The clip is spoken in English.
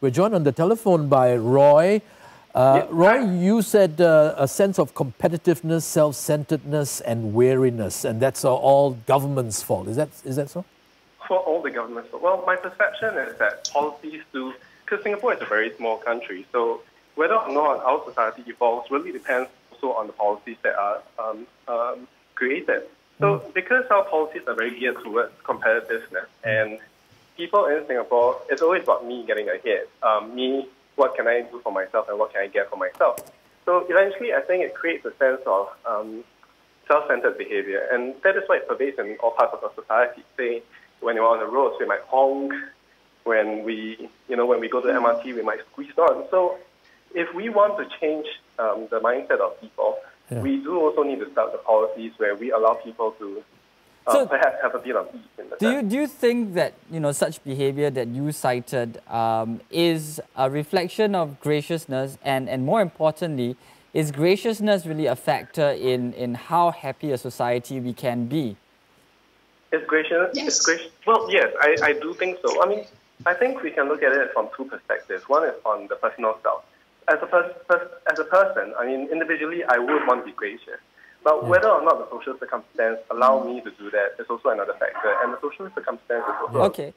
We're joined on the telephone by Roy. Uh, Roy, you said uh, a sense of competitiveness, self-centeredness, and weariness, and that's uh, all government's fault. Is that is that so? For all the governments, fault. well, my perception is that policies do, because Singapore is a very small country, so whether or not our society evolves really depends also on the policies that are um, um, created. So, mm. because our policies are very geared towards competitiveness, and people in Singapore, it's always about me getting ahead, um, me what can I do for myself and what can I get for myself. So eventually, I think it creates a sense of um, self-centered behavior, and that is why it pervades in all parts of our society. Say, when you're on the roads, we might honk. When we, you know, when we go to the MRT, we might squeeze on. So, if we want to change um, the mindset of people, yeah. we do also need to start the policies where we allow people to uh, so perhaps have a bit of ease in the do you, do you think that you know such behavior that you cited um, is a reflection of graciousness and, and more importantly, is graciousness really a factor in, in how happy a society we can be? Is gracious? Yes. Is gracious? Well, yes, I, I do think so. I mean, I think we can look at it from two perspectives. One is on the personal self. As a, pers- pers- as a person, I mean, individually, I would want to be gracious. But whether or not the social circumstance allow me to do that is also another factor, and the social circumstance is also okay.